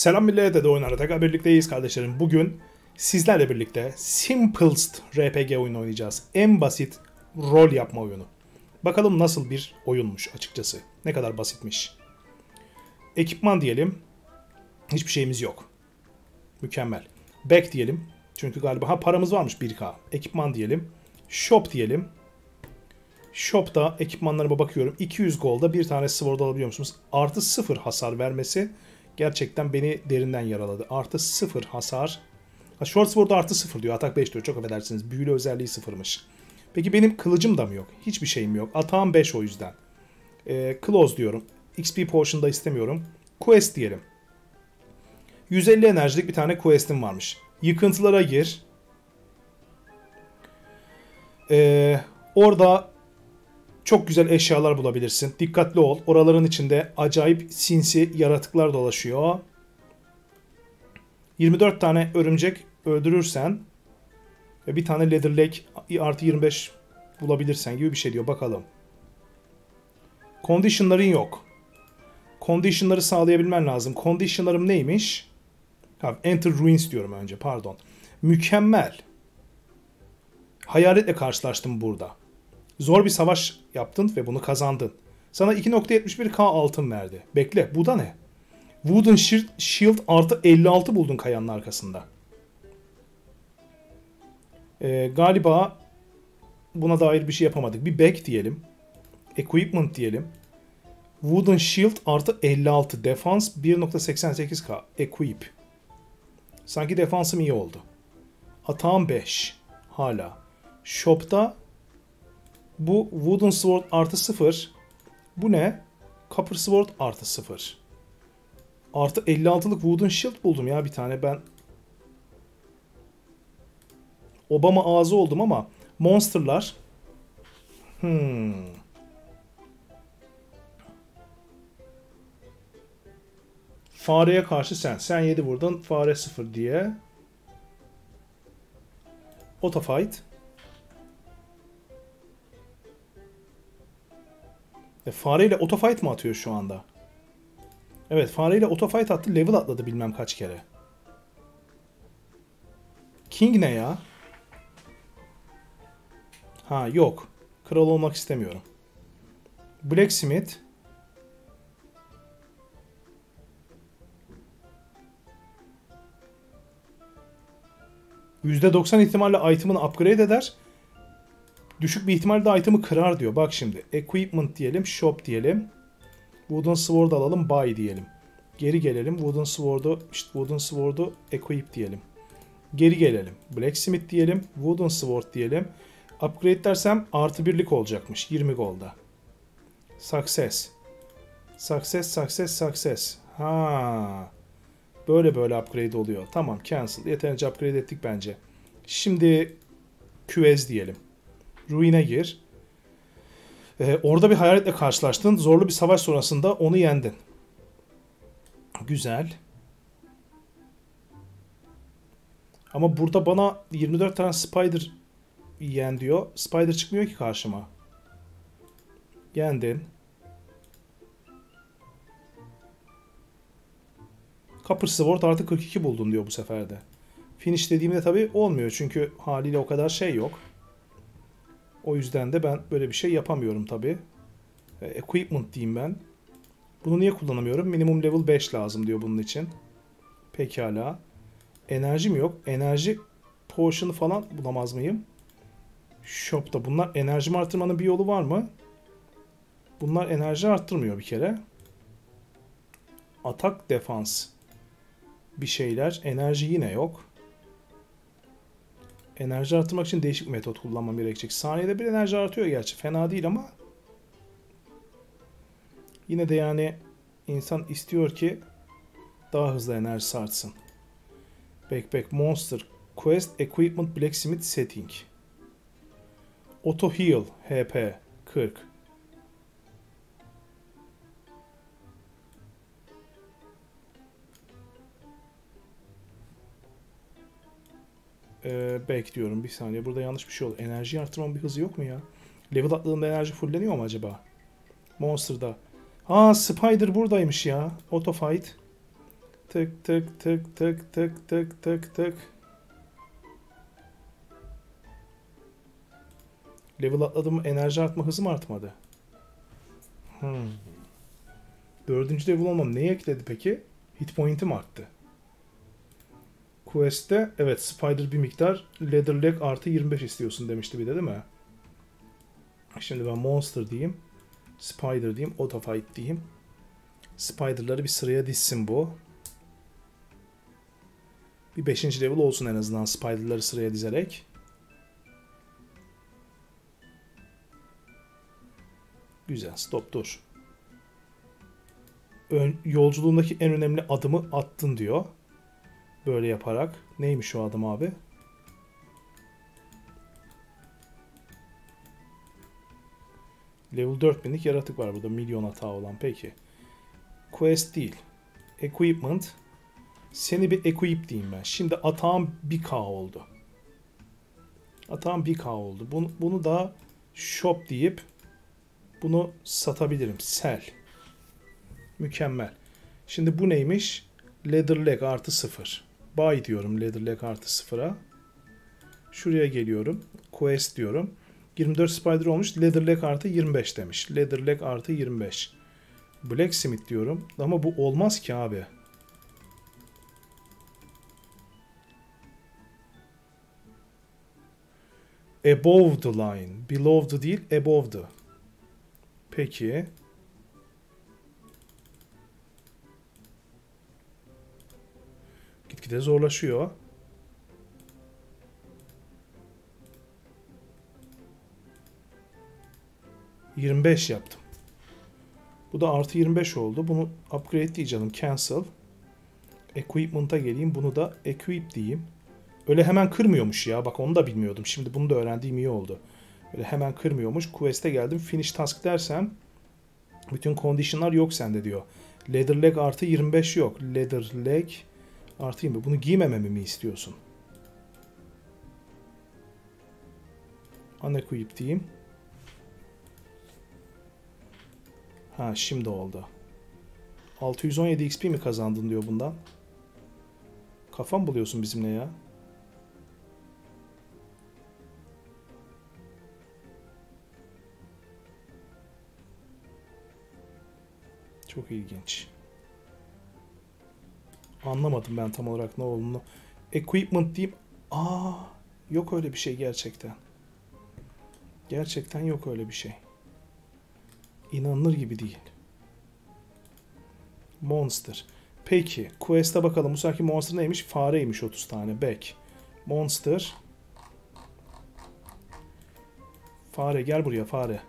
Selam millet de oyunlarda tekrar birlikteyiz kardeşlerim. Bugün sizlerle birlikte Simplest RPG oyunu oynayacağız. En basit rol yapma oyunu. Bakalım nasıl bir oyunmuş açıkçası. Ne kadar basitmiş. Ekipman diyelim. Hiçbir şeyimiz yok. Mükemmel. Back diyelim. Çünkü galiba ha paramız varmış 1K. Ekipman diyelim. Shop diyelim. Shop'ta ekipmanlarıma bakıyorum. 200 golda bir tane sword alabiliyor musunuz? Artı 0 hasar vermesi gerçekten beni derinden yaraladı. Artı 0 hasar. Ha, short artı 0 diyor. Atak 5 diyor. Çok affedersiniz. Büyülü özelliği 0'mış. Peki benim kılıcım da mı yok? Hiçbir şeyim yok. Atağım 5 o yüzden. Ee, close diyorum. XP potion da istemiyorum. Quest diyelim. 150 enerjilik bir tane quest'im varmış. Yıkıntılara gir. Ee, orada çok güzel eşyalar bulabilirsin. Dikkatli ol. Oraların içinde acayip sinsi yaratıklar dolaşıyor. 24 tane örümcek öldürürsen ve bir tane leather leg artı 25 bulabilirsen gibi bir şey diyor. Bakalım. Condition'ların yok. Condition'ları sağlayabilmen lazım. Condition'larım neymiş? Enter Ruins diyorum önce pardon. Mükemmel. Hayaletle karşılaştım burada. Zor bir savaş yaptın ve bunu kazandın. Sana 2.71k altın verdi. Bekle bu da ne? Wooden Shield artı 56 buldun kayanın arkasında. Ee, galiba buna dair bir şey yapamadık. Bir back diyelim. Equipment diyelim. Wooden Shield artı 56. Defans 1.88k. Equip. Sanki defansım iyi oldu. Atağım 5. Hala. Shop'ta bu Wooden Sword artı 0. Bu ne? Copper Sword artı 0. Artı 56'lık Wooden Shield buldum ya bir tane ben. Obama ağzı oldum ama Monster'lar. Hmm. Fareye karşı sen. Sen 7 vurdun. Fare 0 diye. Auto fareyle autofight mı atıyor şu anda? Evet fareyle autofight attı. Level atladı bilmem kaç kere. King ne ya? Ha yok. Kral olmak istemiyorum. Blacksmith. %90 ihtimalle item'ını upgrade eder. Düşük bir ihtimalle item'ı kırar diyor. Bak şimdi. Equipment diyelim. Shop diyelim. Wooden Sword alalım. Buy diyelim. Geri gelelim. Wooden Sword'u işte Wooden Sword'u equip diyelim. Geri gelelim. Blacksmith diyelim. Wooden Sword diyelim. Upgrade dersem artı birlik olacakmış. 20 golda. Success. Success, success, success. Ha. Böyle böyle upgrade oluyor. Tamam cancel. Yeterince upgrade ettik bence. Şimdi QS diyelim. Ruin'e gir. Ee, orada bir hayaletle karşılaştın. Zorlu bir savaş sonrasında onu yendin. Güzel. Ama burada bana 24 tane spider yen diyor. Spider çıkmıyor ki karşıma. Yendin. Copper Sword artı 42 buldun diyor bu seferde. Finish dediğimde tabi olmuyor çünkü haliyle o kadar şey yok. O yüzden de ben böyle bir şey yapamıyorum tabi. E, equipment diyeyim ben. Bunu niye kullanamıyorum? Minimum level 5 lazım diyor bunun için. Pekala. Enerjim yok. Enerji potion'ı falan bulamaz mıyım? Shop'ta. Bunlar enerjimi artırmanın bir yolu var mı? Bunlar enerji arttırmıyor bir kere. Atak defans. Bir şeyler. Enerji yine yok. Enerji artırmak için değişik bir metot kullanmam gerekecek. Saniyede bir enerji artıyor gerçi. Fena değil ama yine de yani insan istiyor ki daha hızlı enerji artsın. Backpack Monster Quest Equipment Blacksmith Setting Auto Heal HP 40 Ee, bekliyorum bir saniye. Burada yanlış bir şey oldu. Enerji arttırmanın bir hızı yok mu ya? Level atladığında enerji fulleniyor mu acaba? Monster'da. Aa Spider buradaymış ya. Auto fight. Tık tık tık tık tık tık tık tık. Level atladım enerji artma hızım artmadı. Hmm. Dördüncü level olmam neyi ekledi peki? Hit point'im arttı. Quest'te evet Spider bir miktar Leather Leg artı 25 istiyorsun demişti bir de değil mi? Şimdi ben Monster diyeyim. Spider diyeyim. Autofight diyeyim. Spider'ları bir sıraya dizsin bu. Bir 5. level olsun en azından Spider'ları sıraya dizerek. Güzel. Stop dur. Ön, yolculuğundaki en önemli adımı attın diyor. Böyle yaparak. Neymiş o adım abi? Level 4000'lik yaratık var burada. Milyon hata olan. Peki. Quest değil. Equipment. Seni bir equip diyeyim ben. Şimdi atağım 1K oldu. Atağım 1K oldu. Bunu, bunu da shop deyip bunu satabilirim. Sell. Mükemmel. Şimdi bu neymiş? Leather leg artı 0. Buy diyorum leather leg artı 0'a. Şuraya geliyorum. Quest diyorum. 24 spider olmuş. Leather leg artı 25 demiş. Leather leg artı 25. Blacksmith diyorum. Ama bu olmaz ki abi. Above the line. Below the değil, above the. Peki. Gitgide zorlaşıyor. Yirmi beş yaptım. Bu da artı 25 oldu. Bunu upgrade diyeceğim. Cancel. Equipment'a geleyim. Bunu da equip diyeyim. Öyle hemen kırmıyormuş ya. Bak onu da bilmiyordum. Şimdi bunu da öğrendiğim iyi oldu. Öyle hemen kırmıyormuş. Quest'e geldim. Finish task dersem bütün condition'lar yok sende diyor. Leather leg artı 25 yok. Leather leg artı 20. Bunu giymememi mi istiyorsun? Unequip diyeyim. Ha şimdi oldu. 617 XP mi kazandın diyor bundan. Kafam buluyorsun bizimle ya. Çok ilginç. Anlamadım ben tam olarak ne olduğunu. Equipment diyeyim. Aa, yok öyle bir şey gerçekten. Gerçekten yok öyle bir şey. İnanılır gibi değil. Monster. Peki. Quest'e bakalım. Bu seferki monster neymiş? Fareymiş 30 tane. Back. Monster. Fare gel buraya fare.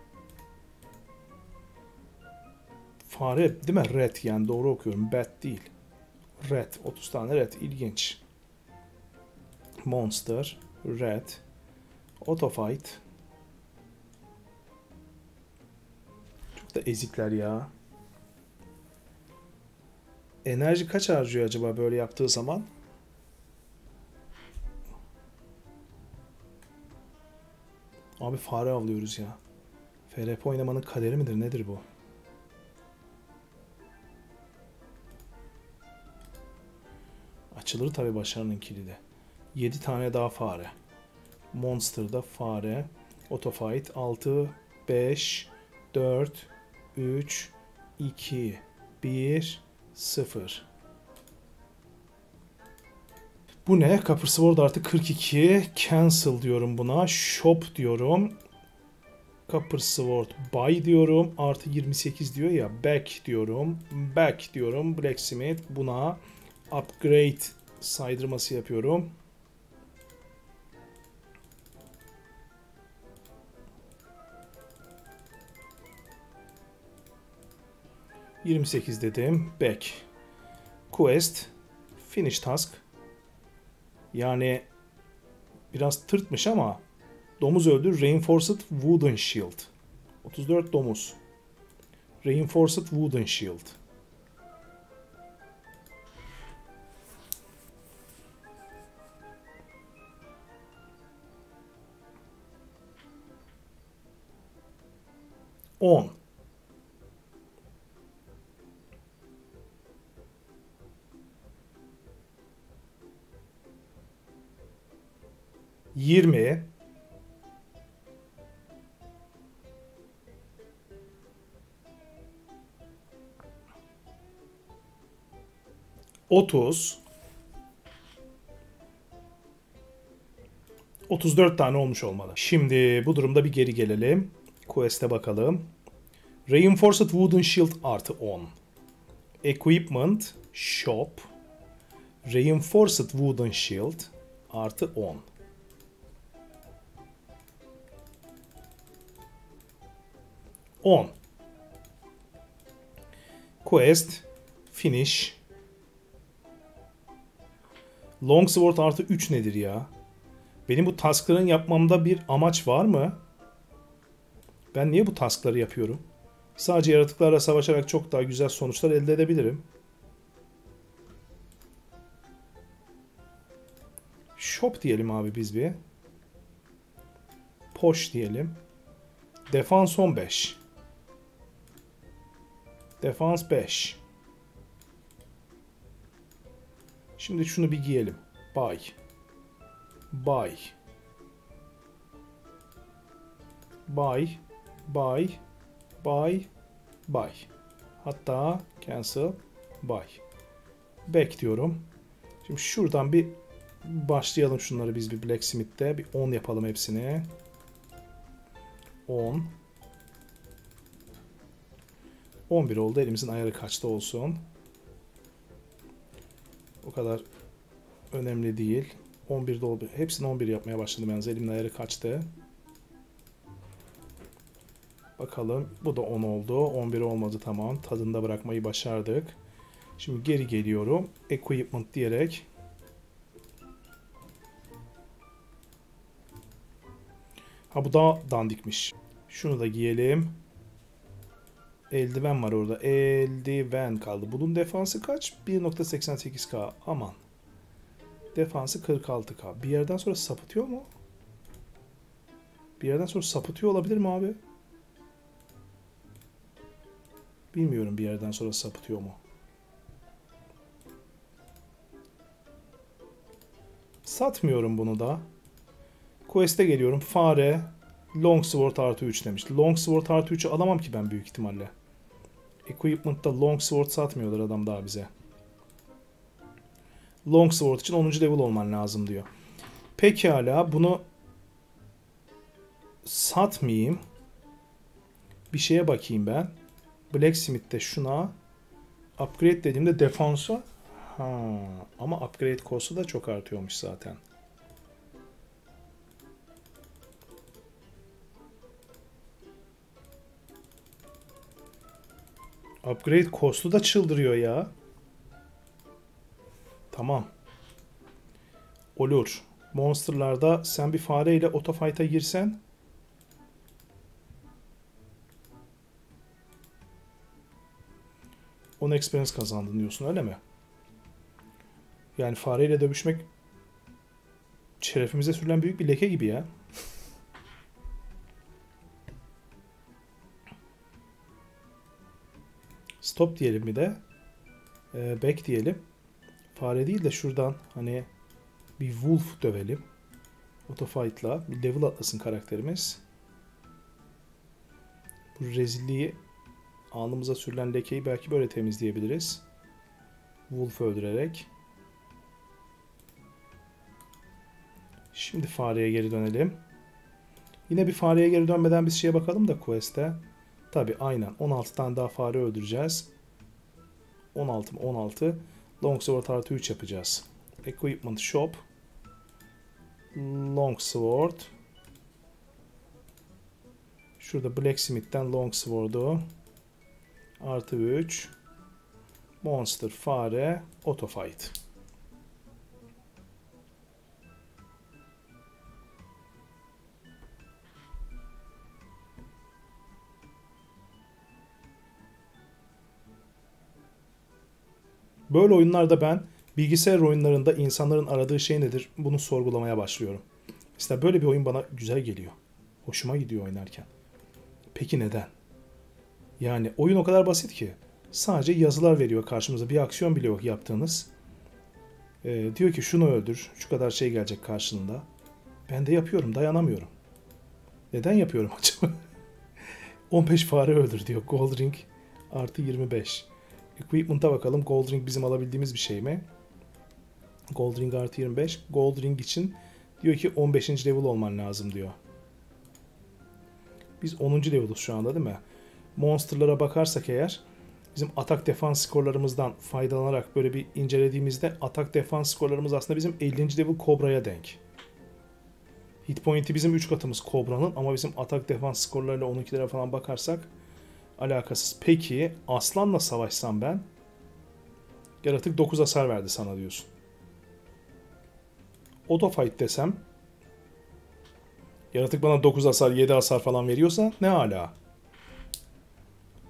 Fare değil mi? Red yani doğru okuyorum. Bat değil. Red. 30 tane red. İlginç. Monster. Red. Autofight. Çok da ezikler ya. Enerji kaç harcıyor acaba böyle yaptığı zaman? Abi fare avlıyoruz ya. FRP oynamanın kaderi midir nedir bu? Açılır tabi başarının kilidi. 7 tane daha fare. Monster'da fare. Autofight 6, 5, 4, 3, 2, 1, 0. Bu ne? Copper Sword artı 42. Cancel diyorum buna. Shop diyorum. Copper Sword buy diyorum. Artı 28 diyor ya. Back diyorum. Back diyorum. Blacksmith buna upgrade saydırması yapıyorum. Yirmi sekiz dedim. Back. Quest. Finish task. Yani biraz tırtmış ama domuz öldü. Reinforced Wooden Shield. 34 domuz. Reinforced Wooden Shield. 10. Yirmi. Otuz. 34 tane olmuş olmalı. Şimdi bu durumda bir geri gelelim. Quest'e bakalım. Reinforced Wooden Shield artı 10. Equipment Shop Reinforced Wooden Shield artı 10. On. Quest Finish Longsword artı 3 nedir ya? Benim bu taskların yapmamda bir amaç var mı? Ben niye bu taskları yapıyorum? Sadece yaratıklarla savaşarak çok daha güzel sonuçlar elde edebilirim. Shop diyelim abi biz bir. Poş diyelim. Defans 15. Defans 5. Şimdi şunu bir giyelim. Buy. Buy. Buy. Buy. Buy. Buy. Hatta cancel. Buy. Back diyorum. Şimdi şuradan bir başlayalım şunları biz bir Blacksmith'te. Bir 10 yapalım hepsini. 10. 11 oldu. Elimizin ayarı kaçta olsun. O kadar önemli değil. 11'de oldu. Hepsini 11 yapmaya başladım yalnız. Elimin ayarı kaçtı. Bakalım. Bu da 10 oldu. 11 olmadı tamam. Tadında bırakmayı başardık. Şimdi geri geliyorum. Equipment diyerek. Ha bu da dandikmiş. Şunu da giyelim. Eldiven var orada. Eldiven kaldı. Bunun defansı kaç? 1.88k. Aman. Defansı 46k. Bir yerden sonra sapıtıyor mu? Bir yerden sonra sapıtıyor olabilir mi abi? Bilmiyorum bir yerden sonra sapıtıyor mu? Satmıyorum bunu da. Quest'e geliyorum. Fare Longsword artı 3 demiş. Longsword artı 3'ü alamam ki ben büyük ihtimalle. Equipment'ta Longsword satmıyorlar adam daha bize. Longsword için 10. level olman lazım diyor. Pekala bunu satmayayım. Bir şeye bakayım ben. Blacksmith'te şuna upgrade dediğimde defansı ha ama upgrade cost'u da çok artıyormuş zaten. Upgrade cost'u da çıldırıyor ya. Tamam. Olur. Monster'larda sen bir fareyle otofight'a girsen on experience kazandın diyorsun öyle mi? Yani fareyle dövüşmek şerefimize sürülen büyük bir leke gibi ya. Stop diyelim bir de. Ee, back diyelim. Fare değil de şuradan hani bir wolf dövelim. Autofight'la bir level atlasın karakterimiz. Bu rezilliği alnımıza sürülen lekeyi belki böyle temizleyebiliriz. Wolf öldürerek. Şimdi fareye geri dönelim. Yine bir fareye geri dönmeden bir şeye bakalım da quest'e. Tabi aynen 16 tane daha fare öldüreceğiz. 16 mı? 16. Longsword artı 3 yapacağız. Equipment Shop. Longsword. Şurada Blacksmith'ten Longsword'u. Artı 3. Monster, fare, Autofight. Böyle oyunlarda ben bilgisayar oyunlarında insanların aradığı şey nedir bunu sorgulamaya başlıyorum. Mesela böyle bir oyun bana güzel geliyor. Hoşuma gidiyor oynarken. Peki neden? Yani oyun o kadar basit ki. Sadece yazılar veriyor karşımıza. Bir aksiyon bile yok yaptığınız. Ee, diyor ki şunu öldür. Şu kadar şey gelecek karşılığında. Ben de yapıyorum dayanamıyorum. Neden yapıyorum acaba? 15 fare öldür diyor. Gold Ring artı 25. Equipment'a bakalım. Gold Ring bizim alabildiğimiz bir şey mi? Gold Ring artı 25. Gold Ring için diyor ki 15. level olman lazım diyor. Biz 10. level'ız şu anda değil mi? Monster'lara bakarsak eğer bizim atak defans skorlarımızdan faydalanarak böyle bir incelediğimizde atak defans skorlarımız aslında bizim 50. level Cobra'ya denk. Hit point'i bizim 3 katımız Cobra'nın ama bizim atak defans skorlarıyla 12'lere falan bakarsak alakasız. Peki Aslan'la savaşsam ben yaratık 9 hasar verdi sana diyorsun. Auto fight desem yaratık bana 9 hasar 7 hasar falan veriyorsa ne hala.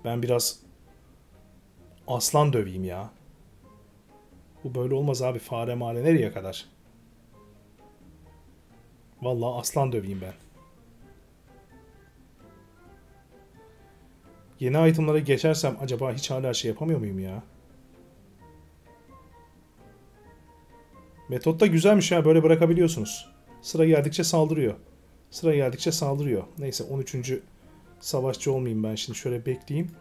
Ben biraz aslan döveyim ya. Bu böyle olmaz abi. Fare mare nereye kadar? Vallahi aslan döveyim ben. Yeni itemlara geçersem acaba hiç hala şey yapamıyor muyum ya? Metot da güzelmiş ya böyle bırakabiliyorsunuz. Sıra geldikçe saldırıyor. Sıra geldikçe saldırıyor. Neyse 13. savaşçı olmayayım ben şimdi şöyle bekleyeyim.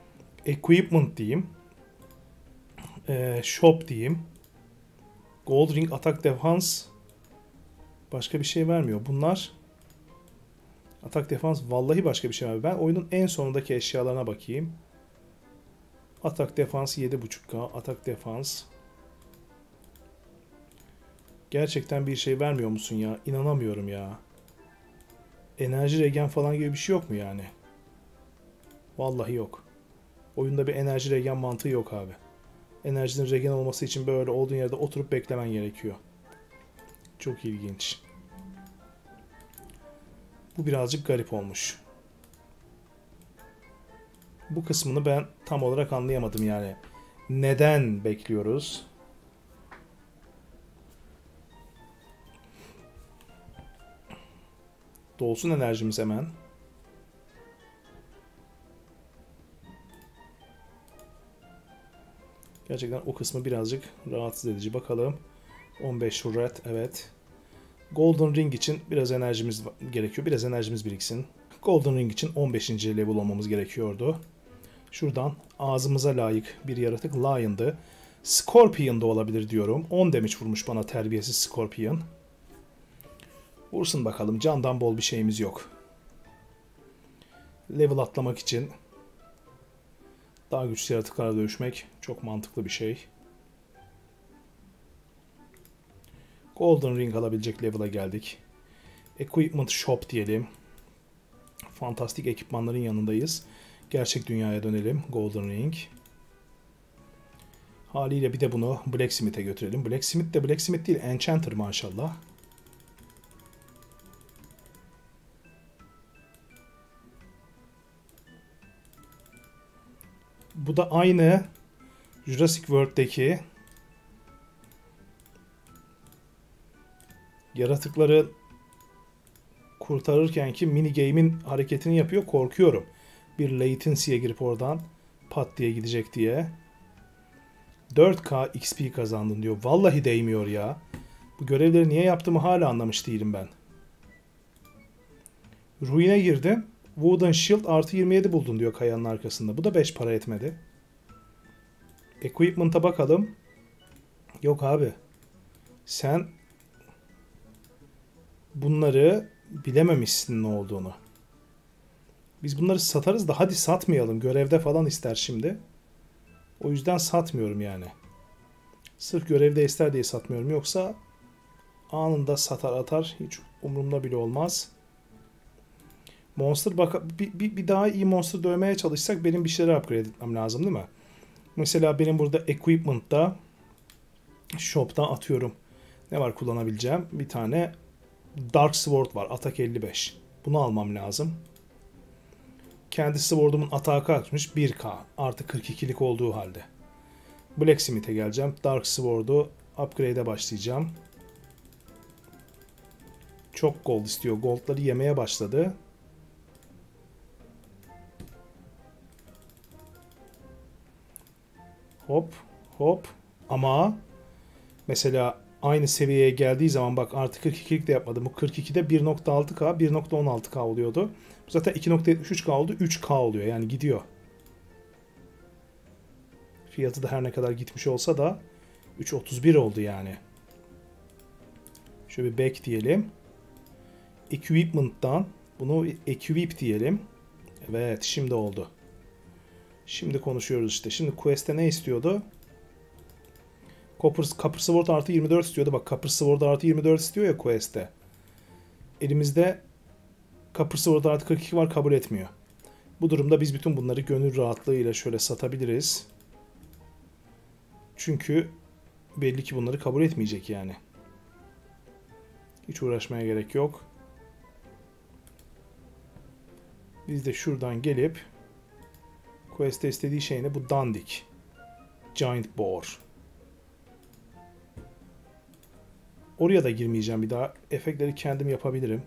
Equipment diyeyim. Ee, shop diyeyim. Gold Ring Attack Defense başka bir şey vermiyor. Bunlar Atak defans vallahi başka bir şey var. Ben oyunun en sonundaki eşyalarına bakayım. Atak defans 7.5k. Atak defans. Gerçekten bir şey vermiyor musun ya? İnanamıyorum ya. Enerji regen falan gibi bir şey yok mu yani? Vallahi yok. Oyunda bir enerji regen mantığı yok abi. Enerjinin regen olması için böyle olduğun yerde oturup beklemen gerekiyor. Çok ilginç. Bu birazcık garip olmuş. Bu kısmını ben tam olarak anlayamadım yani. Neden bekliyoruz? Dolsun enerjimiz hemen. Gerçekten o kısmı birazcık rahatsız edici. Bakalım. 15 hurret evet. Golden Ring için biraz enerjimiz gerekiyor. Biraz enerjimiz biriksin. Golden Ring için 15. level olmamız gerekiyordu. Şuradan ağzımıza layık bir yaratık Lion'dı. Scorpion olabilir diyorum. 10 damage vurmuş bana terbiyesiz Scorpion. Vursun bakalım. Candan bol bir şeyimiz yok. Level atlamak için daha güçlü yaratıklarla dövüşmek çok mantıklı bir şey. Golden Ring alabilecek level'a geldik. Equipment Shop diyelim. Fantastik ekipmanların yanındayız. Gerçek dünyaya dönelim. Golden Ring. Haliyle bir de bunu Blacksmith'e götürelim. Blacksmith de Blacksmith değil, Enchanter maşallah. Bu da aynı Jurassic World'deki yaratıkları kurtarırken ki mini game'in hareketini yapıyor. Korkuyorum. Bir latency'ye girip oradan pat diye gidecek diye. 4K XP kazandın diyor. Vallahi değmiyor ya. Bu görevleri niye yaptığımı hala anlamış değilim ben. Ruin'e girdim. Wooden Shield artı 27 buldun diyor kayanın arkasında. Bu da 5 para etmedi. Equipment'a bakalım. Yok abi. Sen bunları bilememişsin ne olduğunu. Biz bunları satarız da hadi satmayalım. Görevde falan ister şimdi. O yüzden satmıyorum yani. Sırf görevde ister diye satmıyorum. Yoksa anında satar atar. Hiç umurumda bile olmaz. Monster bak bir, bir, bir daha iyi monster dövmeye çalışsak benim bir şeyleri upgrade etmem lazım değil mi? Mesela benim burada equipment'ta shop'ta atıyorum. Ne var kullanabileceğim? Bir tane Dark Sword var. Atak 55. Bunu almam lazım. Kendi Sword'umun atağı kaçmış? 1K. Artı 42'lik olduğu halde. Blacksmith'e geleceğim. Dark Sword'u upgrade'e başlayacağım. Çok gold istiyor. Gold'ları yemeye başladı. Hop hop. Ama mesela aynı seviyeye geldiği zaman bak artık 42'lik de yapmadım. Bu 42'de 1.6K 1.16K oluyordu. Bu zaten 2.73K oldu 3K oluyor yani gidiyor. Fiyatı da her ne kadar gitmiş olsa da 3.31 oldu yani. Şöyle bir back diyelim. Equipment'tan bunu equip diyelim. Evet şimdi oldu. Şimdi konuşuyoruz işte. Şimdi Quest'te ne istiyordu? Copper, Copper Sword artı 24 istiyordu. Bak Copper Sword artı 24 istiyor ya Quest'te. Elimizde Copper Sword artı 42 var kabul etmiyor. Bu durumda biz bütün bunları gönül rahatlığıyla şöyle satabiliriz. Çünkü belli ki bunları kabul etmeyecek yani. Hiç uğraşmaya gerek yok. Biz de şuradan gelip Quest'te istediği şey ne? Bu dandik. Giant Boar. Oraya da girmeyeceğim bir daha. Efektleri kendim yapabilirim.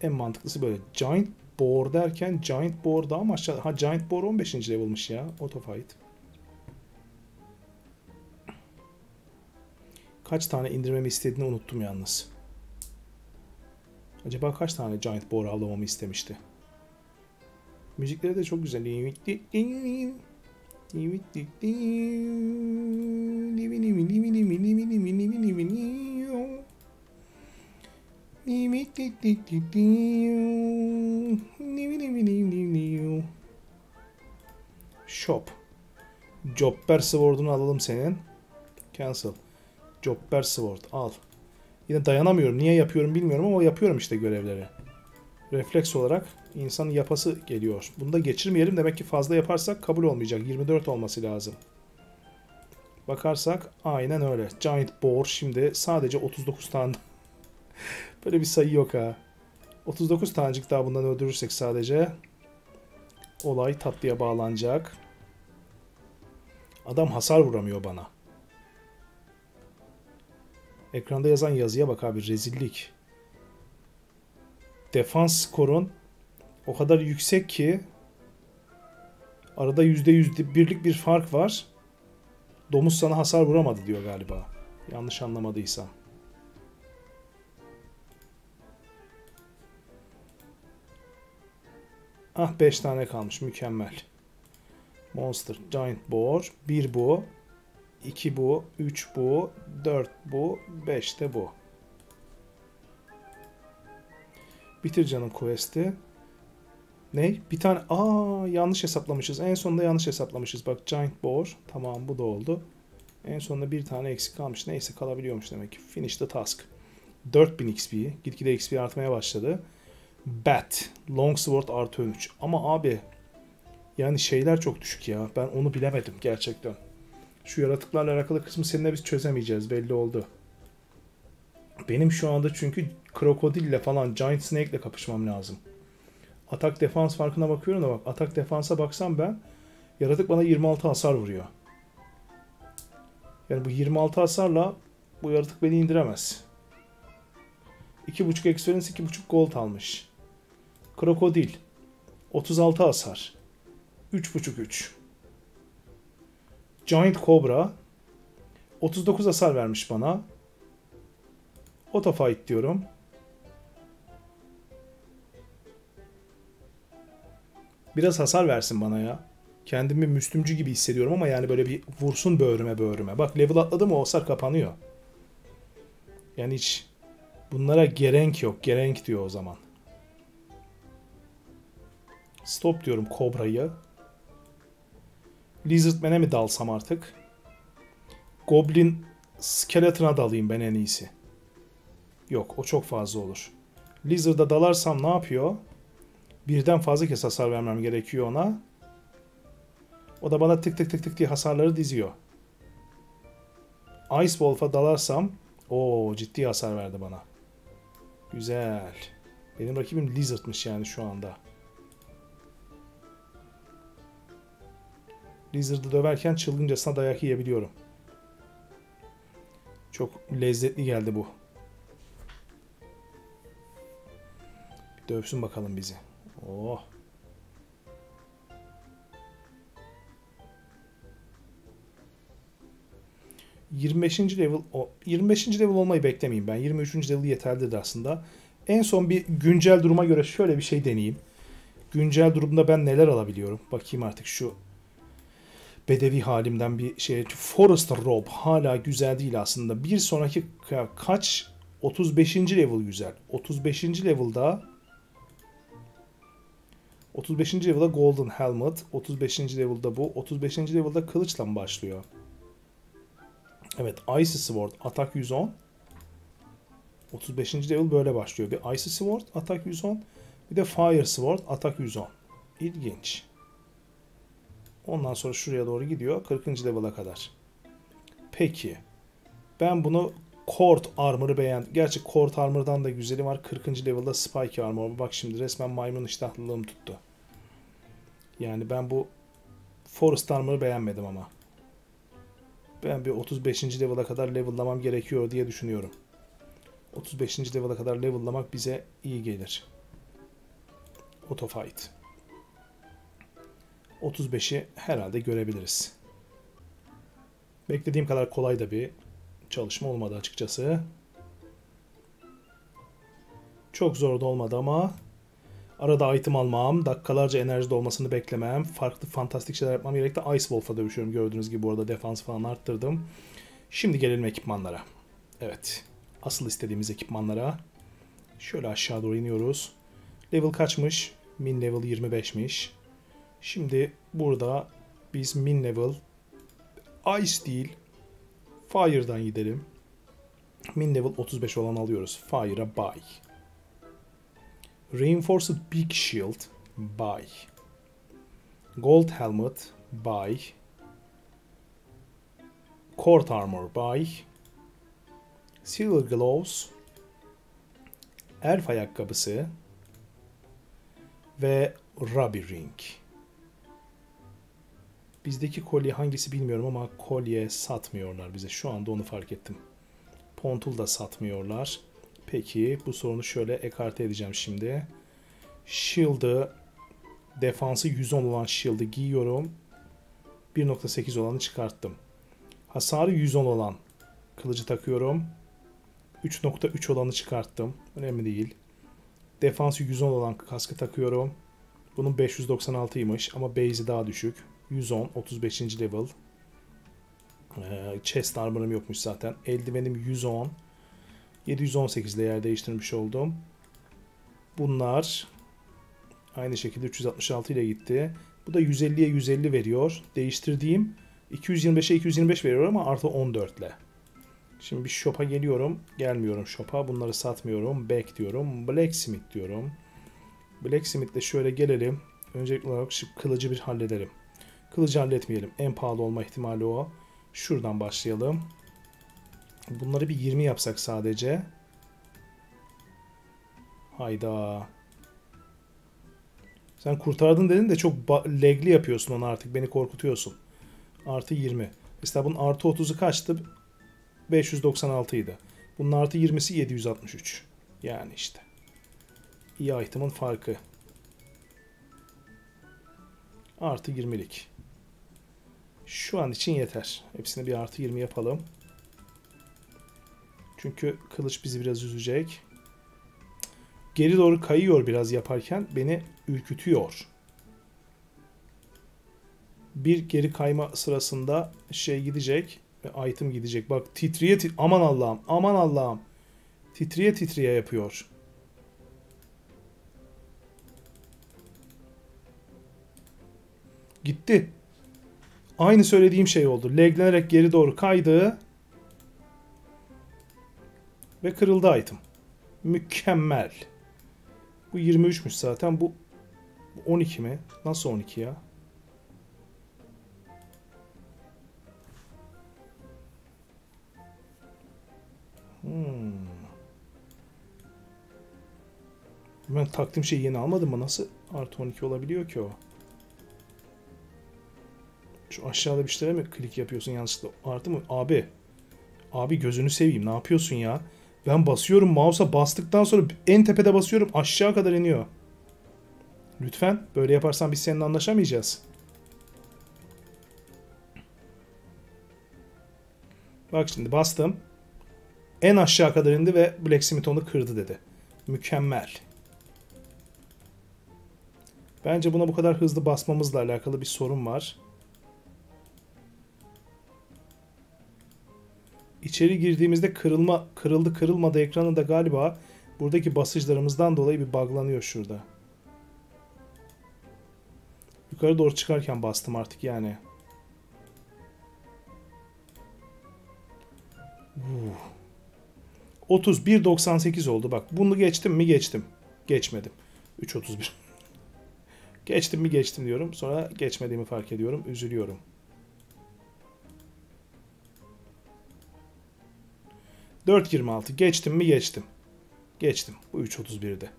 En mantıklısı böyle. Giant Boar derken Giant Boar daha mı aşağı? Ha Giant Boar 15. level'mış ya. Autofight. Kaç tane indirmemi istediğini unuttum yalnız. Acaba kaç tane Giant Boar avlamamı istemişti? Müzikleri de çok güzel. Shop. Jobber Sword'unu alalım senin. Cancel. Jobber Sword al. Yine dayanamıyorum. Niye yapıyorum bilmiyorum ama yapıyorum işte görevleri. Refleks olarak insanın yapası geliyor. Bunu da geçirmeyelim. Demek ki fazla yaparsak kabul olmayacak. 24 olması lazım. Bakarsak aynen öyle. Giant Boar şimdi sadece 39 tane. Böyle bir sayı yok ha. 39 tanecik daha bundan öldürürsek sadece olay tatlıya bağlanacak. Adam hasar vuramıyor bana. Ekranda yazan yazıya bak abi rezillik. Defans skorun o kadar yüksek ki arada %100 birlik bir fark var. Domuz sana hasar vuramadı diyor galiba. Yanlış anlamadıysam. Ah 5 tane kalmış mükemmel. Monster, Giant Boar, 1 bu, 2 bu, 3 bu, 4 bu, 5 de bu. Bitir canım quest'i. Ne? Bir tane... Aa yanlış hesaplamışız. En sonunda yanlış hesaplamışız. Bak Giant Boar. Tamam bu da oldu. En sonunda bir tane eksik kalmış. Neyse kalabiliyormuş demek ki. Finish the task. 4000 XP. Gitgide XP artmaya başladı. Bat. Longsword artı 13. Ama abi yani şeyler çok düşük ya. Ben onu bilemedim gerçekten. Şu yaratıklarla alakalı kısmı seninle biz çözemeyeceğiz. Belli oldu. Benim şu anda çünkü krokodille falan Giant Snake'le kapışmam lazım. Atak defans farkına bakıyorum da bak atak defansa baksam ben yaratık bana 26 hasar vuruyor. Yani bu 26 hasarla bu yaratık beni indiremez. 2.5 experience 2.5 gold almış. Krokodil 36 hasar. 3.5 3. Giant Cobra 39 hasar vermiş bana. Autofight diyorum. Biraz hasar versin bana ya. Kendimi Müslümcü gibi hissediyorum ama yani böyle bir vursun böğrüme böğrüme. Bak level atladı mı o hasar kapanıyor. Yani hiç bunlara gerenk yok. Gerenk diyor o zaman. Stop diyorum Kobra'yı. Lizardman'e mi dalsam artık? Goblin Skeleton'a dalayım ben en iyisi. Yok o çok fazla olur. Lizard'a dalarsam ne yapıyor? Birden fazla kez hasar vermem gerekiyor ona. O da bana tık tık tık tık diye hasarları diziyor. Ice Wolf'a dalarsam o ciddi hasar verdi bana. Güzel. Benim rakibim Lizard'mış yani şu anda. Lizard'ı döverken çılgıncasına dayak yiyebiliyorum. Çok lezzetli geldi bu. Dövsün bakalım bizi. Oh. 25. level o 25. level olmayı beklemeyeyim ben. 23. level yeterlidir aslında. En son bir güncel duruma göre şöyle bir şey deneyeyim. Güncel durumda ben neler alabiliyorum? Bakayım artık şu bedevi halimden bir şey. Forester Robe hala güzel değil aslında. Bir sonraki kaç 35. level güzel. 35. level'da 35. level'da Golden Helmet, 35. level'da bu, 35. level'da kılıçla mı başlıyor? Evet, Icy Sword, atak 110. 35. level böyle başlıyor. Bir Icy Sword, atak 110. Bir de Fire Sword, atak 110. İlginç. Ondan sonra şuraya doğru gidiyor. 40. level'a kadar. Peki. Ben bunu Court Armor'ı beğendim. Gerçi Court Armor'dan da güzeli var. 40. level'da Spike Armor. Bak şimdi resmen maymun iştahlılığım tuttu. Yani ben bu Forest Armor'ı beğenmedim ama. Ben bir 35. level'a kadar level'lamam gerekiyor diye düşünüyorum. 35. level'a kadar level'lamak bize iyi gelir. Auto Fight. 35'i herhalde görebiliriz. Beklediğim kadar kolay da bir çalışma olmadı açıkçası. Çok zor da olmadı ama arada item almam, dakikalarca enerji olmasını beklemem, farklı fantastik şeyler yapmam gerekti. Ice Wolf'la dövüşüyorum gördüğünüz gibi bu arada defans falan arttırdım. Şimdi gelelim ekipmanlara. Evet, asıl istediğimiz ekipmanlara. Şöyle aşağı doğru iniyoruz. Level kaçmış? Min level 25'miş. Şimdi burada biz min level Ice değil Fire'dan gidelim. Min level 35 olan alıyoruz. Fire'a buy. Reinforced Big Shield buy. Gold Helmet buy. Court Armor buy. Silver Gloves Elf ayakkabısı ve Ruby Ring. Bizdeki kolye hangisi bilmiyorum ama kolye satmıyorlar bize. Şu anda onu fark ettim. Pontul da satmıyorlar. Peki bu sorunu şöyle ekarte edeceğim şimdi. Shield'ı defansı 110 olan shield'ı giyiyorum. 1.8 olanı çıkarttım. Hasarı 110 olan kılıcı takıyorum. 3.3 olanı çıkarttım. Önemli değil. Defansı 110 olan kaskı takıyorum. Bunun 596'ymış ama base'i daha düşük. 110, 35. level. Ee, chest armor'ım yokmuş zaten. Eldivenim 110. 718 ile yer değiştirmiş oldum. Bunlar aynı şekilde 366 ile gitti. Bu da 150'ye 150 veriyor. Değiştirdiğim 225'e 225 veriyor ama artı 14 ile. Şimdi bir shop'a geliyorum. Gelmiyorum shop'a. Bunları satmıyorum. Back diyorum. Blacksmith diyorum. Blacksmith'le şöyle gelelim. Öncelikli olarak şu kılıcı bir halledelim. Kılıcı halletmeyelim. En pahalı olma ihtimali o. Şuradan başlayalım. Bunları bir 20 yapsak sadece. Hayda. Sen kurtardın dedin de çok legli yapıyorsun onu artık. Beni korkutuyorsun. Artı 20. Mesela bunun artı 30'u kaçtı? 596 idi. Bunun artı 20'si 763. Yani işte. İyi item'ın farkı. Artı 20'lik. Şu an için yeter. Hepsini bir artı 20 yapalım. Çünkü kılıç bizi biraz üzecek. Geri doğru kayıyor biraz yaparken beni ürkütüyor. Bir geri kayma sırasında şey gidecek ve item gidecek. Bak titriye tit aman Allah'ım aman Allah'ım. Titriye titriye yapıyor. Gitti. Aynı söylediğim şey oldu. Leglenerek geri doğru kaydı. Ve kırıldı item. Mükemmel. Bu 23'müş zaten. Bu 12 mi? Nasıl 12 ya? Hmm. Ben taktığım şeyi yeni almadım mı? Nasıl artı 12 olabiliyor ki o? Şu aşağıda bir şeylere mi klik yapıyorsun yanlışlıkla? Artı mı? Abi. Abi gözünü seveyim. Ne yapıyorsun ya? Ben basıyorum mouse'a bastıktan sonra en tepede basıyorum aşağı kadar iniyor. Lütfen böyle yaparsan biz seninle anlaşamayacağız. Bak şimdi bastım. En aşağı kadar indi ve Blacksmith onu kırdı dedi. Mükemmel. Bence buna bu kadar hızlı basmamızla alakalı bir sorun var. İçeri girdiğimizde kırılma kırıldı kırılmadı ekranı da galiba buradaki basıcılarımızdan dolayı bir buglanıyor şurada. Yukarı doğru çıkarken bastım artık yani. Uh. 31.98 oldu. Bak bunu geçtim mi geçtim. Geçmedim. 3.31. geçtim mi geçtim diyorum. Sonra geçmediğimi fark ediyorum. Üzülüyorum. ...4.26 geçtim mi geçtim. Geçtim. Bu 3.31'de.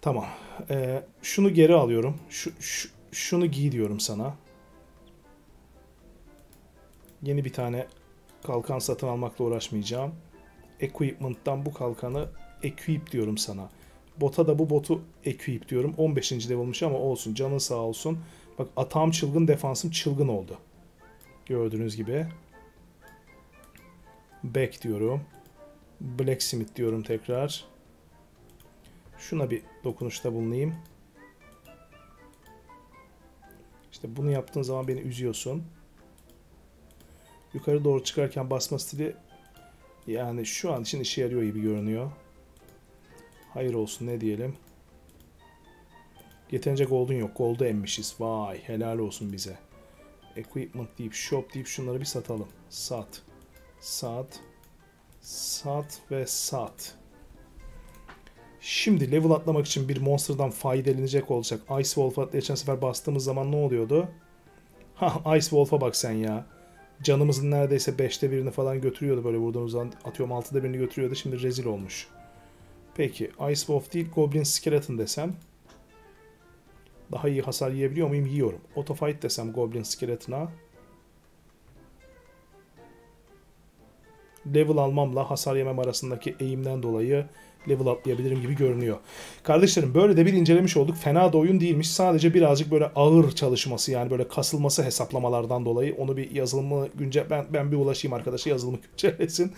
Tamam. Ee, şunu geri alıyorum. Şu, şu, şunu giy diyorum sana. Yeni bir tane kalkan satın almakla uğraşmayacağım. Equipment'tan bu kalkanı equip diyorum sana. Bota da bu botu equip diyorum. 15. level'mış ama olsun. Canın sağ olsun. Bak atağım çılgın, defansım çılgın oldu. Gördüğünüz gibi. Back diyorum. Blacksmith diyorum tekrar. Şuna bir dokunuşta bulunayım. İşte bunu yaptığın zaman beni üzüyorsun. Yukarı doğru çıkarken basma stili yani şu an için işe yarıyor gibi görünüyor. Hayır olsun ne diyelim. Yeterince gold'un yok. Gold'u emmişiz. Vay helal olsun bize. Equipment deyip shop deyip şunları bir satalım. Sat. Sat. Sat ve sat. Şimdi level atlamak için bir monster'dan faydalanacak olacak. Ice Wolf'a geçen sefer bastığımız zaman ne oluyordu? Ha Ice Wolf'a bak sen ya. Canımızın neredeyse 5'te birini falan götürüyordu böyle vurduğumuz zaman. Atıyorum 6'da birini götürüyordu. Şimdi rezil olmuş. Peki Ice Wolf değil Goblin Skeleton desem. Daha iyi hasar yiyebiliyor muyum? Yiyorum. Auto Fight desem Goblin Skeleton'a. Level almamla hasar yemem arasındaki eğimden dolayı level atlayabilirim gibi görünüyor. Kardeşlerim böyle de bir incelemiş olduk. Fena da oyun değilmiş. Sadece birazcık böyle ağır çalışması yani böyle kasılması hesaplamalardan dolayı onu bir yazılımı güncel ben ben bir ulaşayım arkadaşa yazılımı güncellesin.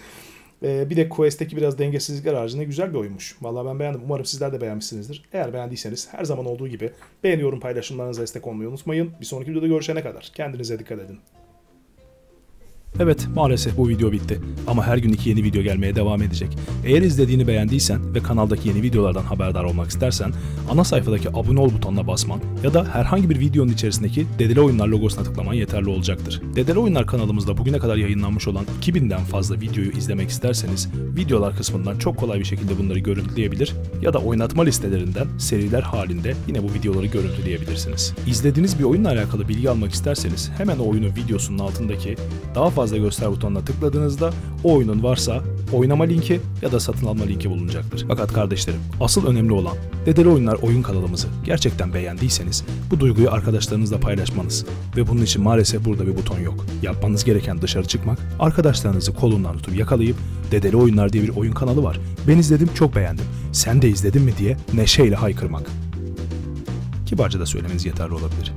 Ee, bir de Quest'teki biraz dengesizlikler haricinde güzel bir oyunmuş. Valla ben beğendim. Umarım sizler de beğenmişsinizdir. Eğer beğendiyseniz her zaman olduğu gibi beğeniyorum paylaşımlarınıza destek olmayı unutmayın. Bir sonraki videoda görüşene kadar kendinize dikkat edin. Evet maalesef bu video bitti ama her gün iki yeni video gelmeye devam edecek. Eğer izlediğini beğendiysen ve kanaldaki yeni videolardan haberdar olmak istersen ana sayfadaki abone ol butonuna basman ya da herhangi bir videonun içerisindeki Dedele Oyunlar logosuna tıklaman yeterli olacaktır. Dedele Oyunlar kanalımızda bugüne kadar yayınlanmış olan 2000'den fazla videoyu izlemek isterseniz videolar kısmından çok kolay bir şekilde bunları görüntüleyebilir ya da oynatma listelerinden seriler halinde yine bu videoları görüntüleyebilirsiniz. İzlediğiniz bir oyunla alakalı bilgi almak isterseniz hemen o oyunun videosunun altındaki daha fazla fazla göster butonuna tıkladığınızda o oyunun varsa oynama linki ya da satın alma linki bulunacaktır. Fakat kardeşlerim asıl önemli olan Dedeli Oyunlar oyun kanalımızı gerçekten beğendiyseniz bu duyguyu arkadaşlarınızla paylaşmanız ve bunun için maalesef burada bir buton yok. Yapmanız gereken dışarı çıkmak, arkadaşlarınızı kolundan tutup yakalayıp Dedeli Oyunlar diye bir oyun kanalı var. Ben izledim çok beğendim. Sen de izledin mi diye neşeyle haykırmak. Kibarca da söylemeniz yeterli olabilir.